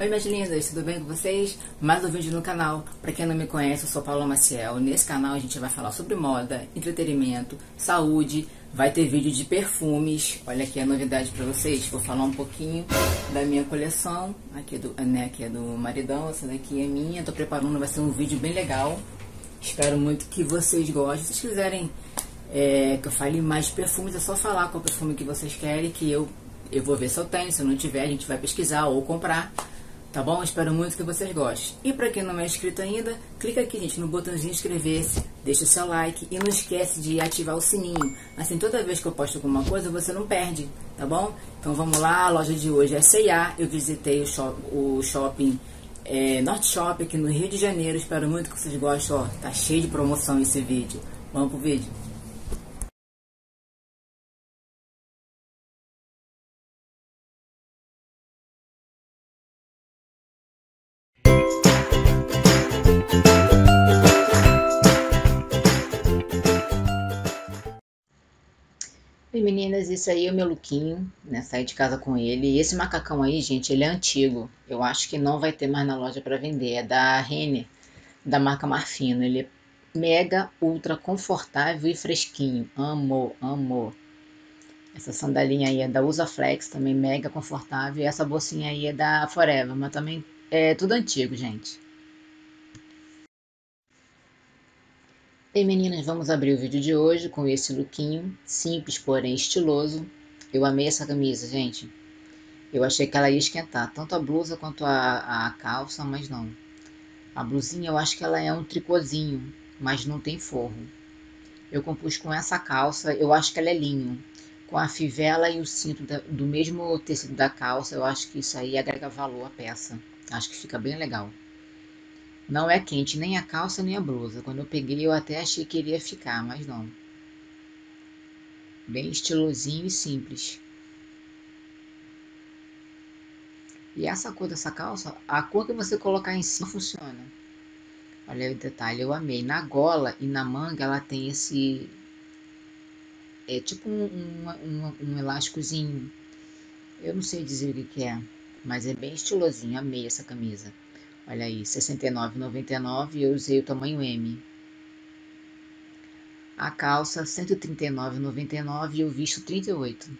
Oi, minhas lindas, tudo bem com vocês? Mais um vídeo no canal. Para quem não me conhece, eu sou Paula Maciel. Nesse canal a gente vai falar sobre moda, entretenimento, saúde. Vai ter vídeo de perfumes. Olha aqui a novidade para vocês. Vou falar um pouquinho da minha coleção. Aqui do, né, aqui é do maridão, essa daqui é minha. Tô preparando, vai ser um vídeo bem legal. Espero muito que vocês gostem. Se vocês quiserem é, que eu fale mais de perfumes, é só falar qual perfume que vocês querem, que eu, eu vou ver se eu tenho. Se eu não tiver, a gente vai pesquisar ou comprar. Tá bom? Espero muito que vocês gostem. E para quem não é inscrito ainda, clica aqui, gente, no botãozinho inscrever-se, deixa o seu like e não esquece de ativar o sininho. Assim, toda vez que eu posto alguma coisa, você não perde, tá bom? Então vamos lá, a loja de hoje é C&A. Eu visitei o, shop, o shopping é, Norte Shop aqui no Rio de Janeiro. Espero muito que vocês gostem. Ó, tá cheio de promoção esse vídeo. Vamos pro vídeo. Bem, meninas, isso aí é o meu lookinho, né? Saí de casa com ele. E esse macacão aí, gente, ele é antigo. Eu acho que não vai ter mais na loja para vender. É da Renner, da marca Marfino. Ele é mega, ultra confortável e fresquinho. Amo, amo. Essa sandalinha aí é da Usaflex, também mega confortável. E essa bolsinha aí é da Forever, mas também é tudo antigo, gente. Bem, meninas, vamos abrir o vídeo de hoje com esse lookinho, simples, porém estiloso. Eu amei essa camisa, gente. Eu achei que ela ia esquentar, tanto a blusa quanto a, a calça, mas não. A blusinha eu acho que ela é um tricôzinho, mas não tem forro. Eu compus com essa calça, eu acho que ela é linho. Com a fivela e o cinto da, do mesmo tecido da calça, eu acho que isso aí agrega valor à peça. Acho que fica bem legal. Não é quente nem a calça nem a blusa. Quando eu peguei eu até achei que iria ficar, mas não. Bem estilosinho e simples. E essa cor dessa calça, a cor que você colocar em cima funciona. Olha o detalhe, eu amei. Na gola e na manga ela tem esse... É tipo um, um, um, um elásticozinho. Eu não sei dizer o que, que é, mas é bem estilosinho. Amei essa camisa. Olha aí, R$ 69,99 e eu usei o tamanho M. A calça R$ 139,99 e eu visto 38.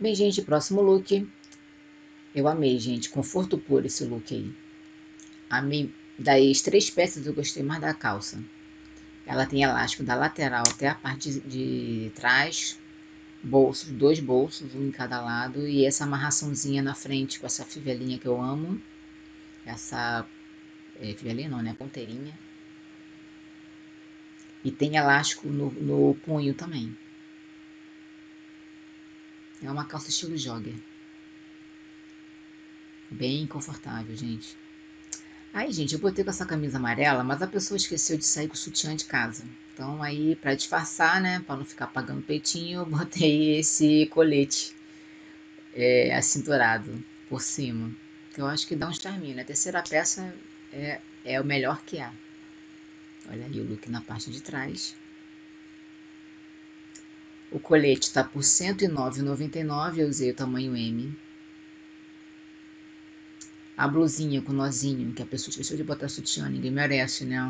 Bem, gente, próximo look. Eu amei, gente. Conforto puro esse look aí. Amei. Das três peças eu gostei mais da calça. Ela tem elástico da lateral até a parte de trás bolsos, dois bolsos, um em cada lado, e essa amarraçãozinha na frente com essa fivelinha que eu amo. Essa é, fivelinha não, né? Ponteirinha. E tem elástico no, no punho também. É uma calça estilo jogger. Bem confortável, gente. Aí, gente, eu botei com essa camisa amarela, mas a pessoa esqueceu de sair com o sutiã de casa. Então, aí, para disfarçar, né, para não ficar pagando peitinho, eu botei esse colete é, acinturado por cima. Que eu acho que dá um charminho. Né? A terceira peça é, é o melhor que há. Olha aí o look na parte de trás. O colete está por R$ 109,99. Eu usei o tamanho M a blusinha com nozinho, que a pessoa esqueceu de botar sutiã, ninguém merece, né?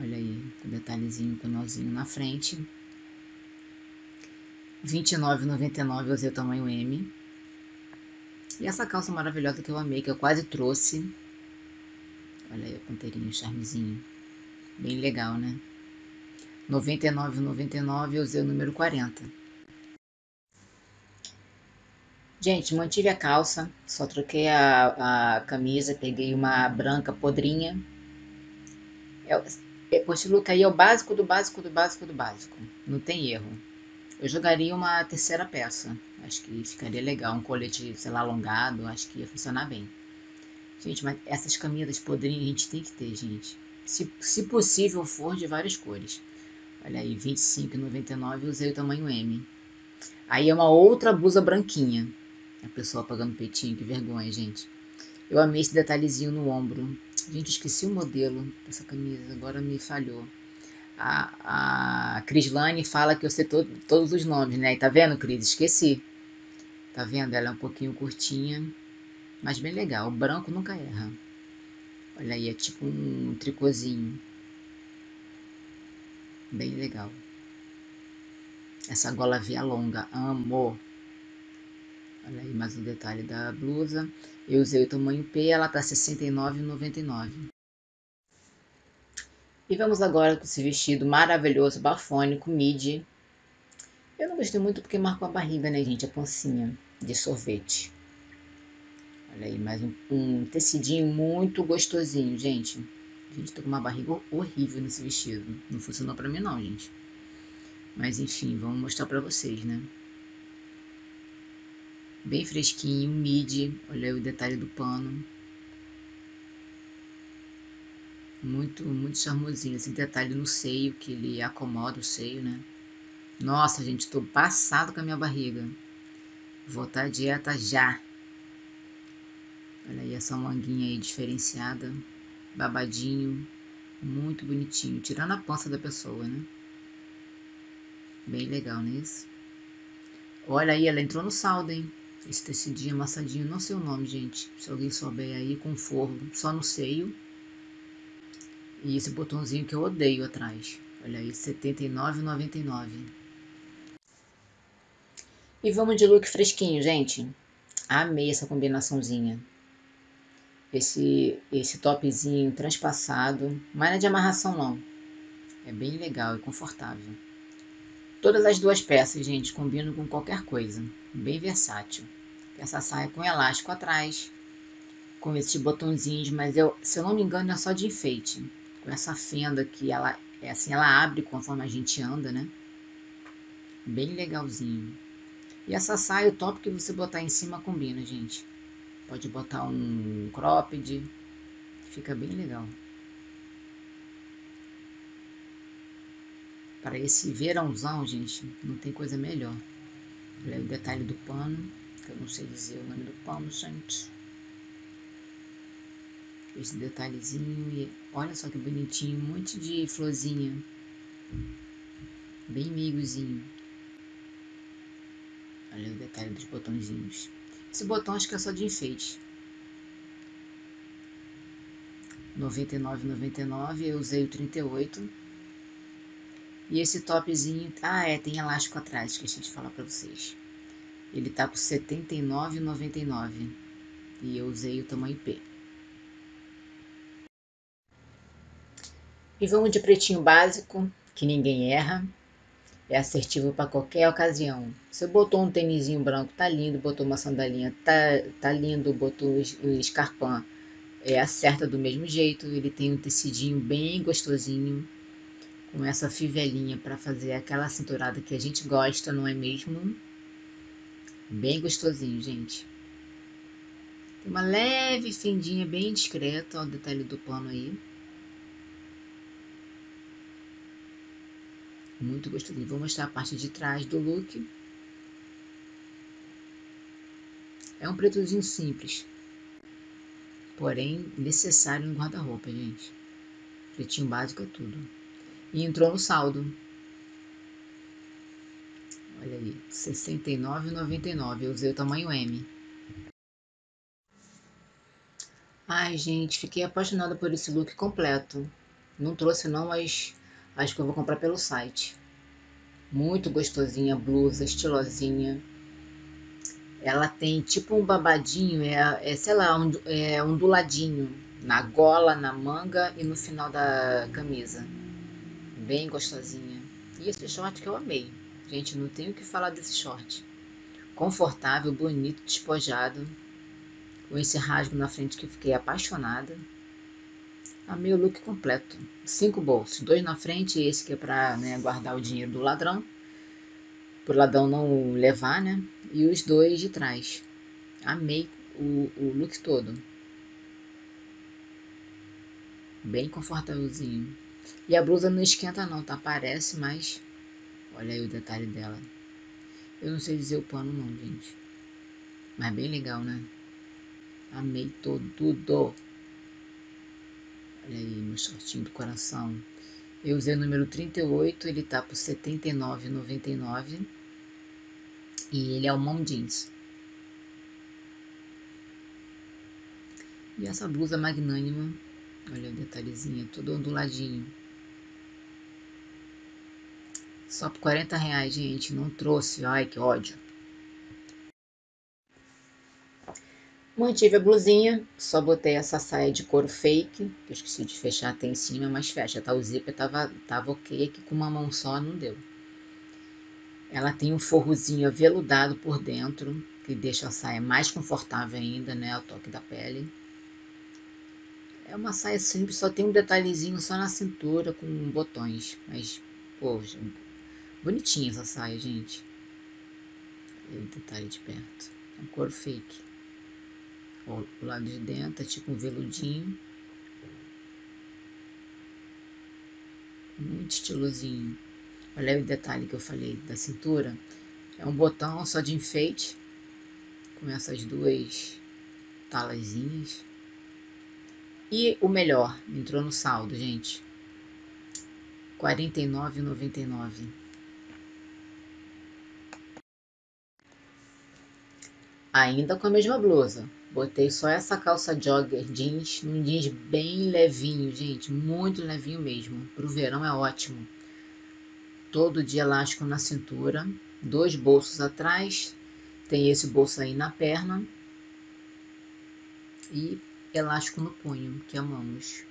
Olha aí, o detalhezinho com nozinho na frente. R$29,99 eu usei o tamanho M. E essa calça maravilhosa que eu amei, que eu quase trouxe. Olha aí a ponteirinha, o charmezinho. Bem legal, né? R$ 99,99 eu usei o número 40. Gente, mantive a calça, só troquei a, a camisa, peguei uma branca podrinha. É, é, look aí é o básico do básico do básico do básico, não tem erro. Eu jogaria uma terceira peça, acho que ficaria legal, um colete, sei lá, alongado, acho que ia funcionar bem. Gente, mas essas camisas podrinhas a gente tem que ter, gente. Se, se possível for, de várias cores. Olha aí, R$25,99 usei o tamanho M. Aí é uma outra blusa branquinha. A pessoa pagando peitinho, que vergonha, gente. Eu amei esse detalhezinho no ombro. Gente, esqueci o modelo dessa camisa, agora me falhou. A, a Crislane fala que eu sei to, todos os nomes, né? E tá vendo, Cris? Esqueci. Tá vendo? Ela é um pouquinho curtinha, mas bem legal. O branco nunca erra. Olha aí, é tipo um tricôzinho. Bem legal. Essa gola via longa, amo. Olha aí mais um detalhe da blusa. Eu usei o tamanho P, ela tá R$ 69,99. E vamos agora com esse vestido maravilhoso, bafônico, midi. Eu não gostei muito porque marcou a barriga, né, gente? A pancinha de sorvete. Olha aí, mais um, um tecidinho muito gostosinho, gente. Gente, tô com uma barriga horrível nesse vestido. Não funcionou pra mim não, gente. Mas enfim, vamos mostrar pra vocês, né? Bem fresquinho, midi. Olha aí o detalhe do pano. Muito, muito charmosinho. Esse detalhe no seio, que ele acomoda o seio, né? Nossa, gente, tô passado com a minha barriga. Vou estar dieta já. Olha aí essa manguinha aí diferenciada. Babadinho. Muito bonitinho. Tirando a pança da pessoa, né? Bem legal, não é isso? Olha aí, ela entrou no saldo, hein? Esse tecidinho amassadinho, não sei o nome, gente. Se alguém souber aí, com forro, só no seio. E esse botãozinho que eu odeio atrás. Olha aí, R$ 79,99. E vamos de look fresquinho, gente. Amei essa combinaçãozinha. Esse, esse topzinho transpassado. Mas não é de amarração, não. É bem legal e confortável. Todas as duas peças, gente, combinam com qualquer coisa. Bem versátil. Essa saia com elástico atrás, com esses botõezinhos, mas eu, se eu não me engano é só de enfeite. Com essa fenda que ela, é assim, ela abre conforme a gente anda, né? Bem legalzinho. E essa saia, o top que você botar em cima combina, gente. Pode botar um cropped, fica bem legal. Para esse verãozão, gente, não tem coisa melhor. Olha o detalhe do pano, que eu não sei dizer o nome do pano, gente. Esse detalhezinho e olha só que bonitinho, um monte de florzinha. Bem meiguzinho. Olha o detalhe dos botõezinhos. Esse botão acho que é só de enfeite. R$ 99,99, eu usei o 38 e esse topzinho, ah é, tem elástico atrás, esqueci de falar pra vocês. Ele tá por R$ 79,99 e eu usei o tamanho P. E vamos de pretinho básico, que ninguém erra. É assertivo para qualquer ocasião. Você botou um tênisinho branco, tá lindo. Botou uma sandalinha, tá, tá lindo. Botou o escarpão, é, acerta do mesmo jeito. Ele tem um tecidinho bem gostosinho com essa fivelinha para fazer aquela cinturada que a gente gosta, não é mesmo? Bem gostosinho, gente. Tem uma leve fendinha bem discreta, ó, o detalhe do pano aí. Muito gostosinho. Vou mostrar a parte de trás do look. É um pretozinho simples, porém necessário no guarda-roupa, gente. Pretinho básico é tudo e entrou no saldo. Olha aí, R$ 69,99. Eu usei o tamanho M. Ai, gente, fiquei apaixonada por esse look completo. Não trouxe não, mas acho que eu vou comprar pelo site. Muito gostosinha blusa, estilosinha. Ela tem tipo um babadinho, é, é sei lá, um, é onduladinho na gola, na manga e no final da camisa bem gostosinha. E esse short que eu amei. Gente, não tenho o que falar desse short. Confortável, bonito, despojado. Com esse rasgo na frente que eu fiquei apaixonada. Amei o look completo. Cinco bolsos, dois na frente e esse que é para né, guardar o dinheiro do ladrão. Para o ladrão não levar, né? E os dois de trás. Amei o, o look todo. Bem confortávelzinho. E a blusa não esquenta não, tá? Parece, mas... Olha aí o detalhe dela. Eu não sei dizer o pano não, gente. Mas bem legal, né? Amei todo, tudo. Olha aí meu shortinho do coração. Eu usei o número 38, ele tá por R$ 79,99. E ele é o mom jeans. E essa blusa magnânima olha o detalhezinho, todo onduladinho. Só por 40 reais, gente, não trouxe, ai que ódio. Mantive a blusinha, só botei essa saia de couro fake, que eu esqueci de fechar até em cima, mas fecha, tá? O zíper tava, tava ok, aqui com uma mão só não deu. Ela tem um forrozinho aveludado por dentro, que deixa a saia mais confortável ainda, né? O toque da pele. É uma saia simples, só tem um detalhezinho só na cintura com botões, mas, poxa, bonitinha essa saia, gente. E o detalhe de perto. É um couro fake. Ó, o lado de dentro é tipo um veludinho. Muito estilosinho. Olha o detalhe que eu falei da cintura. É um botão só de enfeite. Com essas duas talazinhas. E o melhor, entrou no saldo, gente. R$ 49,99. Ainda com a mesma blusa. Botei só essa calça jogger jeans, um jeans bem levinho, gente, muito levinho mesmo. Pro verão é ótimo. Todo de elástico na cintura, dois bolsos atrás, tem esse bolso aí na perna e elástico no punho, que amamos.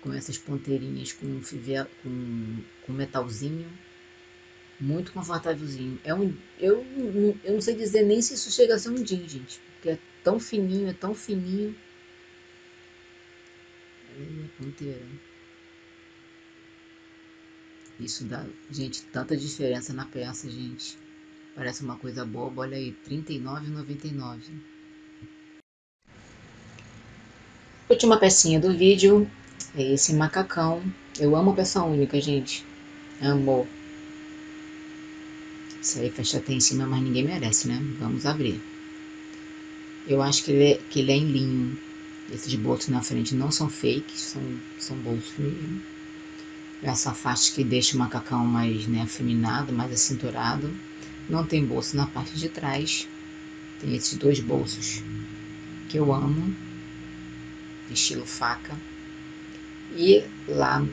Com essas ponteirinhas com, fivela, com, com metalzinho. Muito confortávelzinho. É um, eu, eu não sei dizer nem se isso chega a ser um jean, gente. Porque é tão fininho, é tão fininho. Olha a ponteira. Isso dá, gente, tanta diferença na peça, gente. Parece uma coisa boba, olha aí, R$39,99. Última pecinha do vídeo é esse macacão. Eu amo peça única, gente. Amo. Isso aí fecha até em cima, mas ninguém merece, né? Vamos abrir. Eu acho que ele é, que ele é em linho. Esses bolsos na frente não são fakes, são, são bolsos mesmo. Essa faixa que deixa o macacão mais né, afeminado, mais acinturado. Não tem bolso na parte de trás. Tem esses dois bolsos que eu amo, estilo faca. E lá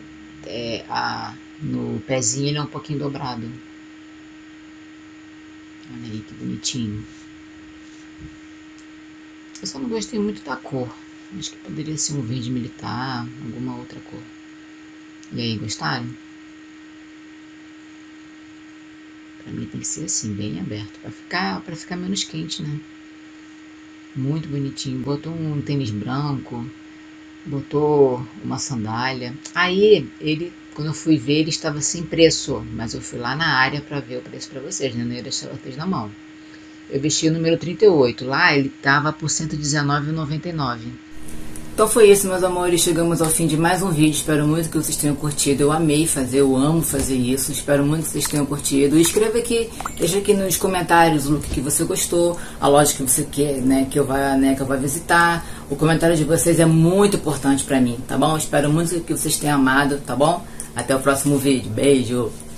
é, a, no pezinho ele é um pouquinho dobrado. Olha aí que bonitinho. Eu só não gostei muito da cor. Acho que poderia ser um verde militar, alguma outra cor. E aí, gostaram? Pra mim tem que ser assim, bem aberto, para ficar, pra ficar menos quente, né? Muito bonitinho. Botou um tênis branco, botou uma sandália. Aí ele quando eu fui ver, ele estava sem preço, mas eu fui lá na área para ver o preço para vocês, né? Não ia deixar vocês na mão. Eu vesti o número 38, lá ele estava por R$ 119,99. Então foi isso, meus amores. Chegamos ao fim de mais um vídeo. Espero muito que vocês tenham curtido. Eu amei fazer, eu amo fazer isso. Espero muito que vocês tenham curtido. Escreva aqui, deixa aqui nos comentários o look que você gostou, a loja que você quer, né, que eu vá, né, que eu vá visitar. O comentário de vocês é muito importante para mim, tá bom? Espero muito que vocês tenham amado, tá bom? Até o próximo vídeo. Beijo!